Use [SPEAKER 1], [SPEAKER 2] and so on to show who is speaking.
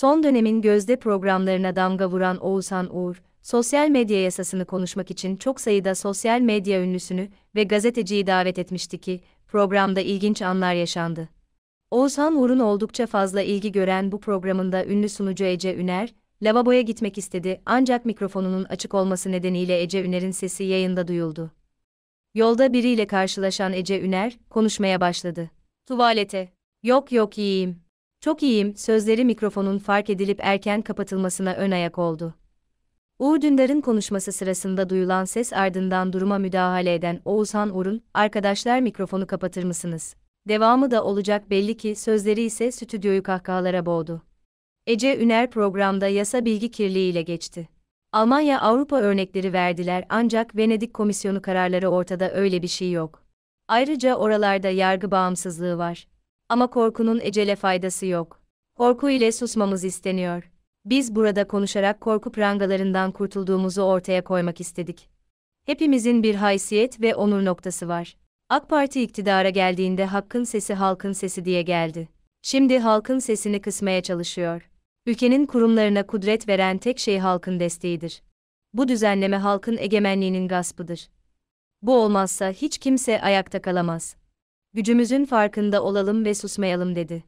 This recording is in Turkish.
[SPEAKER 1] Son dönemin gözde programlarına damga vuran Oğuzhan Uğur, sosyal medya yasasını konuşmak için çok sayıda sosyal medya ünlüsünü ve gazeteciyi davet etmişti ki, programda ilginç anlar yaşandı. Oğuzhan Uğur'un oldukça fazla ilgi gören bu programında ünlü sunucu Ece Üner, lavaboya gitmek istedi ancak mikrofonunun açık olması nedeniyle Ece Üner'in sesi yayında duyuldu. Yolda biriyle karşılaşan Ece Üner, konuşmaya başladı. Tuvalete. Yok yok iyiyim. Çok iyiyim, sözleri mikrofonun fark edilip erken kapatılmasına ön ayak oldu. Uğur Dündar'ın konuşması sırasında duyulan ses ardından duruma müdahale eden Oğuzhan Uğur'un, arkadaşlar mikrofonu kapatır mısınız? Devamı da olacak belli ki sözleri ise stüdyoyu kahkahalara boğdu. Ece Üner programda yasa bilgi kirliliği ile geçti. Almanya Avrupa örnekleri verdiler ancak Venedik Komisyonu kararları ortada öyle bir şey yok. Ayrıca oralarda yargı bağımsızlığı var. Ama korkunun ecele faydası yok. Korku ile susmamız isteniyor. Biz burada konuşarak korku prangalarından kurtulduğumuzu ortaya koymak istedik. Hepimizin bir haysiyet ve onur noktası var. AK Parti iktidara geldiğinde hakkın sesi halkın sesi diye geldi. Şimdi halkın sesini kısmaya çalışıyor. Ülkenin kurumlarına kudret veren tek şey halkın desteğidir. Bu düzenleme halkın egemenliğinin gaspıdır. Bu olmazsa hiç kimse ayakta kalamaz. Gücümüzün farkında olalım ve susmayalım dedi.